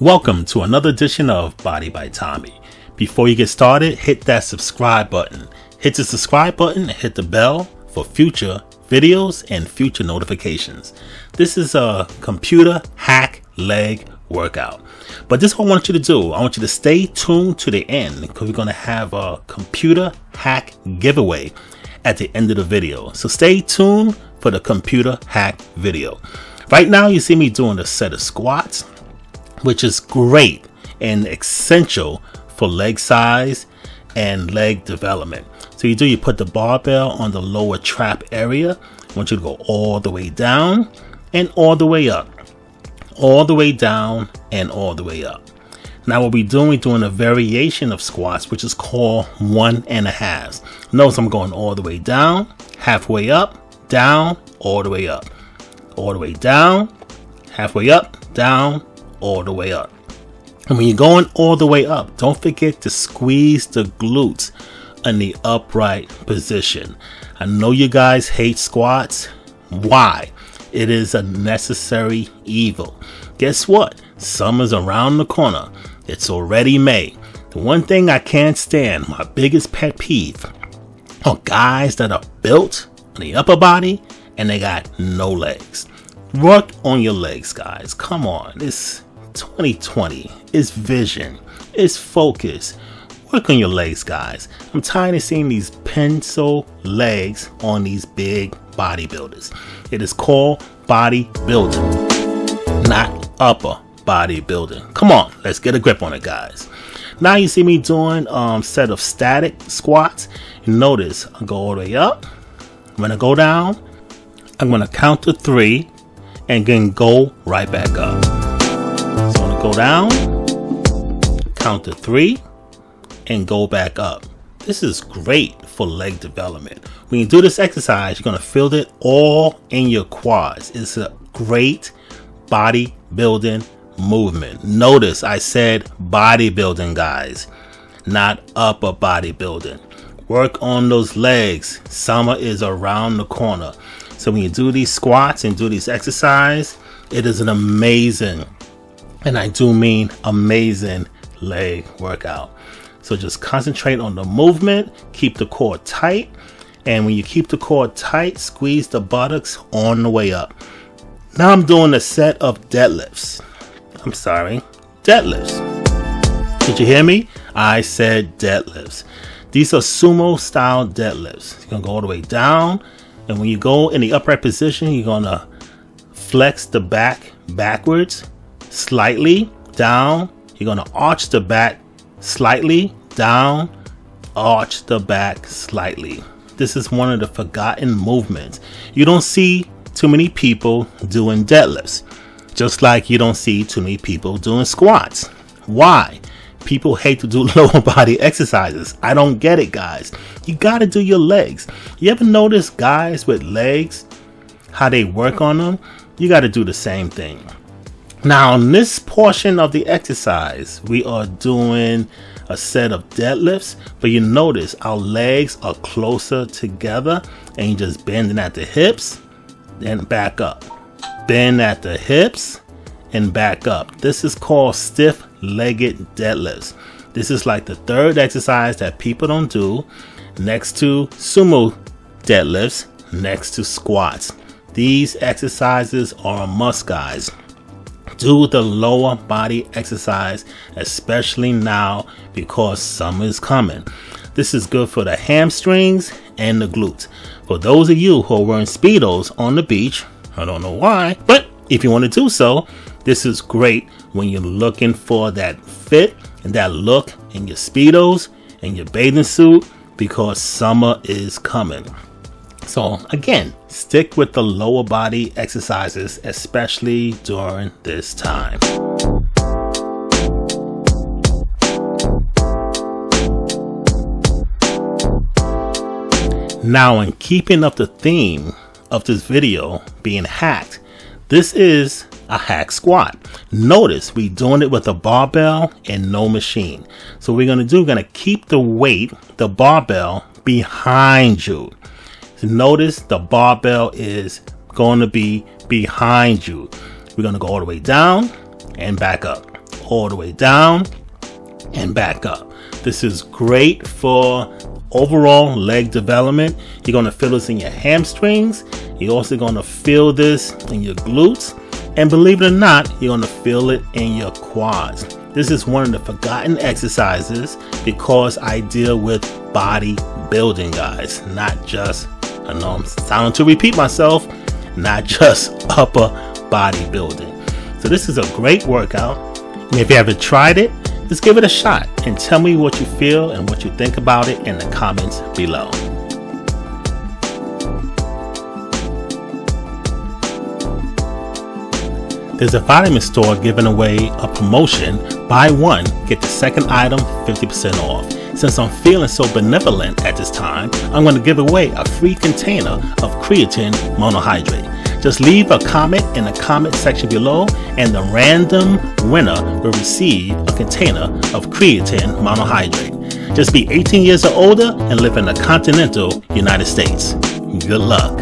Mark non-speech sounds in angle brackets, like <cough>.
Welcome to another edition of Body by Tommy. Before you get started, hit that subscribe button. Hit the subscribe button and hit the bell for future videos and future notifications. This is a computer hack leg workout. But this is what I want you to do. I want you to stay tuned to the end because we're going to have a computer hack giveaway at the end of the video. So stay tuned for the computer hack video. Right now you see me doing a set of squats, which is great and essential for leg size and leg development. So you do, you put the barbell on the lower trap area. I want you to go all the way down and all the way up. All the way down and all the way up. Now what we're doing, we're doing a variation of squats, which is called one and a half. Notice I'm going all the way down, halfway up, down, all the way up. All the way down, halfway up, down, all the way up. And when you're going all the way up, don't forget to squeeze the glutes in the upright position. I know you guys hate squats. Why? It is a necessary evil. Guess what? Summer's around the corner. It's already May. The one thing I can't stand, my biggest pet peeve, are guys that are built on the upper body and they got no legs. Work on your legs, guys. Come on. It's 2020. It's vision. It's focus. Work on your legs, guys. I'm tired of seeing these pencil legs on these big bodybuilders. It is called bodybuilding, not upper bodybuilding. Come on, let's get a grip on it, guys. Now you see me doing um set of static squats. Notice I go all the way up. I'm gonna go down. I'm gonna count to three and then go right back up. So I'm gonna go down, count to three, and go back up. This is great for leg development. When you do this exercise, you're gonna feel it all in your quads. It's a great body building movement. Notice I said bodybuilding, guys, not upper bodybuilding. Work on those legs. Summer is around the corner. So when you do these squats and do these exercise, it is an amazing, and I do mean amazing leg workout. So just concentrate on the movement, keep the core tight, and when you keep the core tight, squeeze the buttocks on the way up. Now I'm doing a set of deadlifts. I'm sorry, deadlifts. Did you hear me? I said deadlifts. These are sumo style deadlifts. You're gonna go all the way down, and when you go in the upright position, you're gonna flex the back backwards slightly down. You're gonna arch the back slightly down, arch the back slightly. This is one of the forgotten movements. You don't see too many people doing deadlifts, just like you don't see too many people doing squats. Why? People hate to do <laughs> lower body exercises. I don't get it, guys. You gotta do your legs. You ever notice guys with legs, how they work on them? You gotta do the same thing. Now, in this portion of the exercise, we are doing a set of deadlifts, but you notice our legs are closer together and you just bending at the hips and back up. Bend at the hips and back up. This is called stiff legged deadlifts. This is like the third exercise that people don't do next to sumo deadlifts, next to squats. These exercises are a must, guys do the lower body exercise, especially now because summer is coming. This is good for the hamstrings and the glutes. For those of you who are wearing Speedos on the beach, I don't know why, but if you want to do so, this is great when you're looking for that fit and that look in your Speedos and your bathing suit because summer is coming. So, again, stick with the lower body exercises, especially during this time. Now, in keeping up the theme of this video being hacked, this is a hack squat. Notice we doing it with a barbell and no machine. So we're gonna do, we're gonna keep the weight, the barbell behind you. Notice the barbell is going to be behind you. We're to go all the way down and back up. all the way down and back up. This is great for overall leg development. You're going to feel this in your hamstrings. You're also going to feel this in your glutes. And believe it or not, you're going to feel it in your quads. This is one of the forgotten exercises because I deal with body building, guys, not just, I know I'm sounding to repeat myself, not just <laughs> upper body building. So this is a great workout. If you haven't tried it, just give it a shot and tell me what you feel and what you think about it in the comments below. There's a vitamin store giving away a promotion buy one, get the second item 50% off. Since I'm feeling so benevolent at this time, I'm going to give away a free container of creatine monohydrate. Just leave a comment in the comment section below, and the random winner will receive a container of creatine monohydrate. Just be 18 years or older and live in the continental United States. Good luck.